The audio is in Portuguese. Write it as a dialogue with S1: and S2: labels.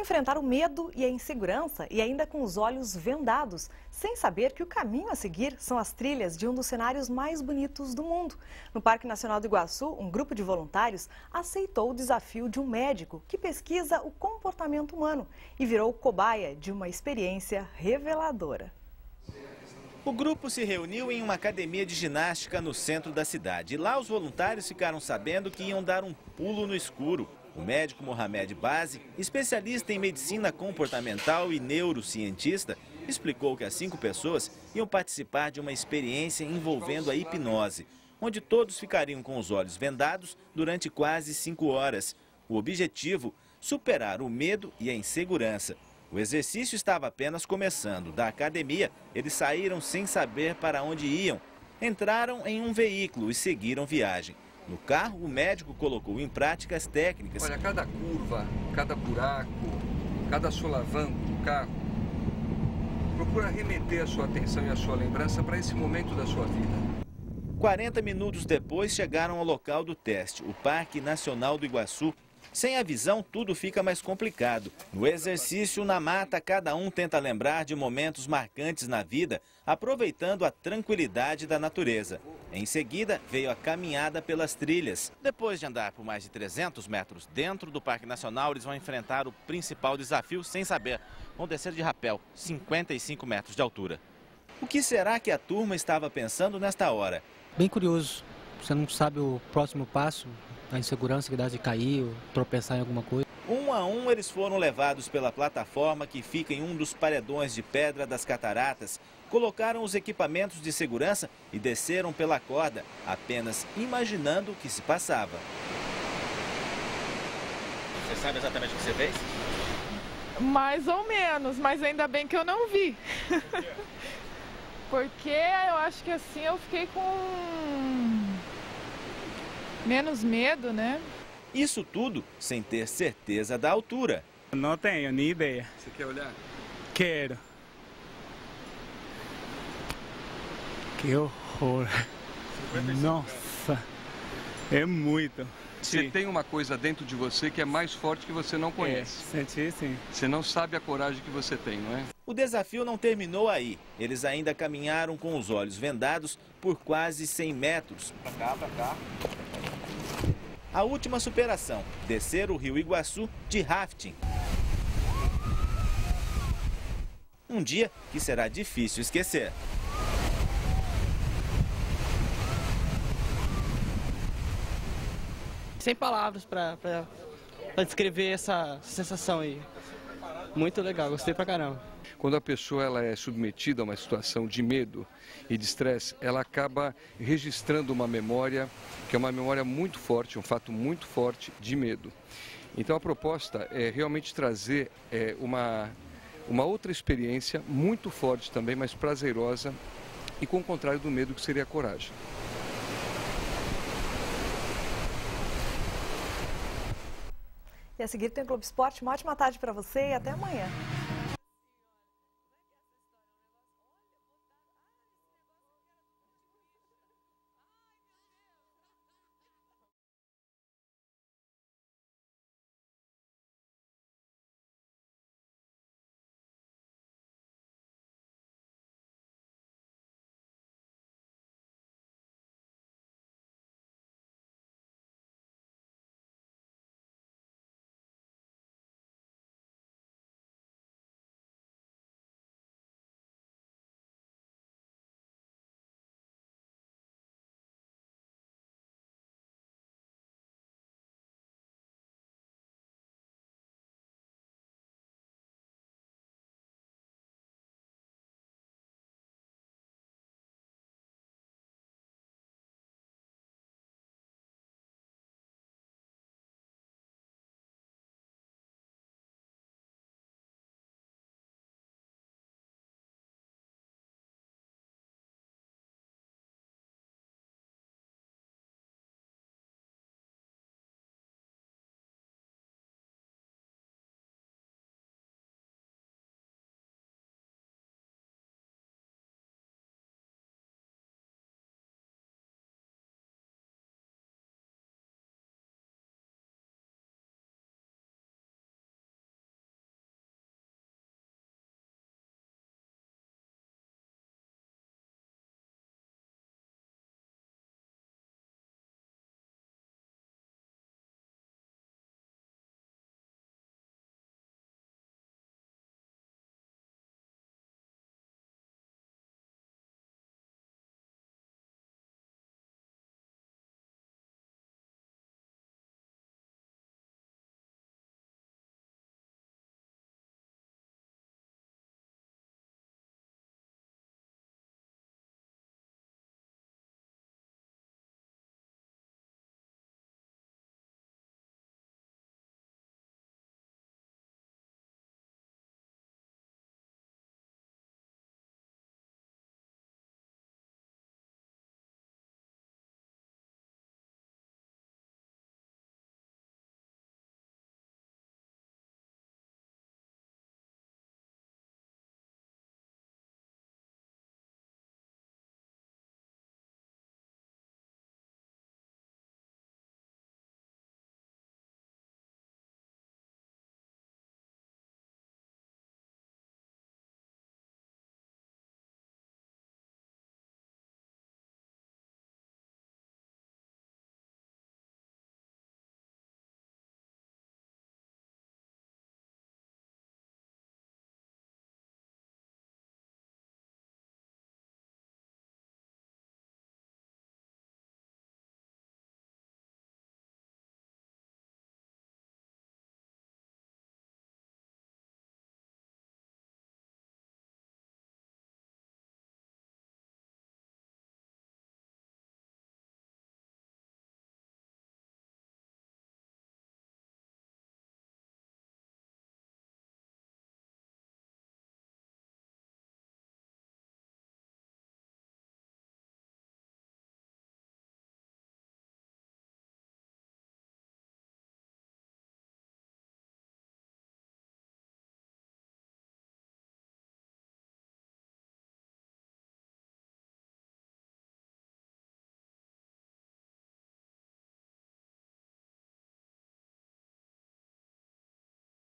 S1: enfrentar o medo e a insegurança e ainda com os olhos vendados, sem saber que o caminho a seguir são as trilhas de um dos cenários mais bonitos do mundo. No Parque Nacional do Iguaçu, um grupo de voluntários aceitou o desafio de um médico que pesquisa o comportamento humano e virou cobaia de uma experiência reveladora.
S2: O grupo se reuniu em uma academia de ginástica no centro da cidade. Lá os voluntários ficaram sabendo que iam dar um pulo no escuro. O médico Mohamed Bazi, especialista em medicina comportamental e neurocientista, explicou que as cinco pessoas iam participar de uma experiência envolvendo a hipnose, onde todos ficariam com os olhos vendados durante quase cinco horas. O objetivo, superar o medo e a insegurança. O exercício estava apenas começando. Da academia, eles saíram sem saber para onde iam. Entraram em um veículo e seguiram viagem. No carro, o médico colocou em prática as técnicas.
S3: Olha, cada curva, cada buraco, cada solavanco do carro, procura remeter a sua atenção e a sua lembrança para esse momento da sua vida.
S2: 40 minutos depois chegaram ao local do teste, o Parque Nacional do Iguaçu, sem a visão, tudo fica mais complicado. No exercício na mata, cada um tenta lembrar de momentos marcantes na vida, aproveitando a tranquilidade da natureza. Em seguida, veio a caminhada pelas trilhas. Depois de andar por mais de 300 metros dentro do Parque Nacional, eles vão enfrentar o principal desafio sem saber. Vão descer de rapel, 55 metros de altura. O que será que a turma estava pensando nesta hora?
S4: Bem curioso. Você não sabe o próximo passo, a insegurança que dá de cair ou tropeçar em alguma coisa.
S2: Um a um, eles foram levados pela plataforma que fica em um dos paredões de pedra das cataratas, colocaram os equipamentos de segurança e desceram pela corda, apenas imaginando o que se passava. Você sabe exatamente o que você fez?
S5: Mais ou menos, mas ainda bem que eu não vi. Porque eu acho que assim eu fiquei com menos medo, né?
S2: Isso tudo sem ter certeza da altura.
S6: Não tenho nem ideia.
S3: Você quer olhar?
S6: Quero. Que horror. Nossa, é muito.
S3: Você
S6: Sim.
S3: tem uma coisa dentro de você que é mais forte que você não
S6: É,
S3: conhece.
S6: senti sim.
S3: Você não sabe a coragem que você tem, não é?
S2: O desafio não terminou aí. Eles ainda caminharam com os olhos vendados por quase 100 metros. Pra cá, pra cá. A última superação, descer o rio Iguaçu de rafting. Um dia que será difícil esquecer.
S7: sem palavras para descrever essa sensação aí. Muito legal, gostei pra caramba.
S3: Quando a pessoa ela é submetida a uma situação de medo e de estresse, ela acaba registrando uma memória que é uma memória muito forte, um fato muito forte de medo. Então a proposta é realmente trazer é, uma, uma outra experiência muito forte também, mas prazerosa e com o contrário do medo que seria a coragem.
S1: E a seguir tem o Globo Esporte. Uma ótima tarde para você e até amanhã.